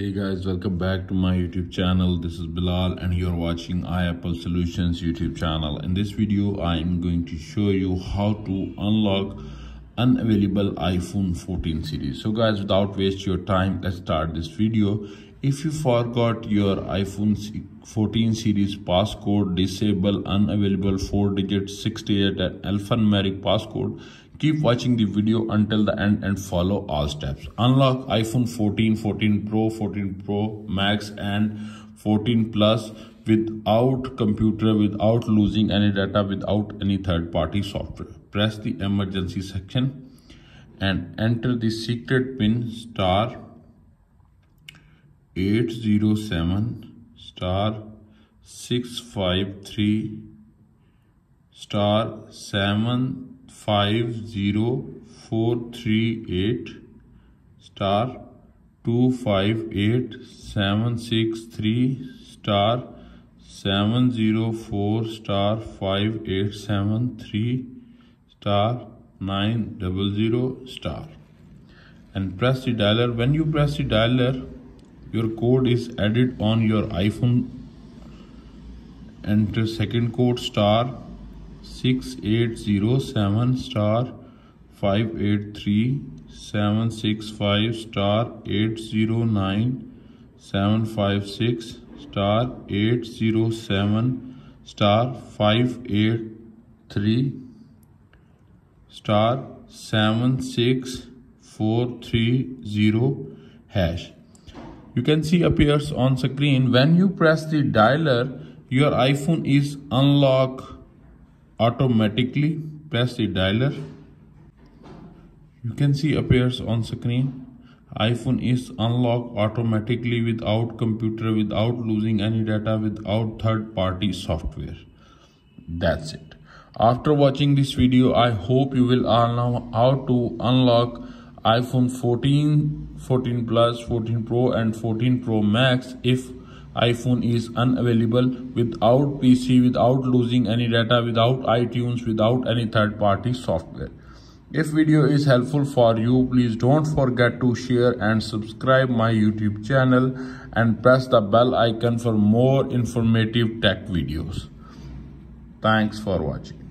Hey guys, welcome back to my YouTube channel. This is Bilal and you're watching iApple Solutions YouTube channel. In this video, I am going to show you how to unlock unavailable iPhone 14 series. So guys, without waste your time, let's start this video. If you forgot your iPhone 14 series passcode, disable unavailable 4 digit 68 alphanumeric passcode, Keep watching the video until the end and follow all steps. Unlock iPhone 14, 14 Pro, 14 Pro Max and 14 Plus without computer, without losing any data, without any third-party software. Press the emergency section and enter the secret pin star 807 star 653 star 7 five zero four three eight star two five eight seven six three star seven zero four star five eight seven three star nine double zero star. And press the dialer. When you press the dialer your code is added on your iphone. Enter second code star 6807 star 583 765 star 809 756 star 807 star 583 star 76430 hash. You can see appears on screen. When you press the dialer your iphone is unlocked automatically press the dialer. You can see appears on screen. iphone is unlocked automatically without computer without losing any data without third-party software. That's it. After watching this video i hope you will know how to unlock iphone 14 14 plus 14 pro and 14 pro max if iPhone is unavailable without PC, without losing any data, without iTunes, without any third-party software. If video is helpful for you, please don't forget to share and subscribe my YouTube channel and press the bell icon for more informative tech videos. Thanks for watching.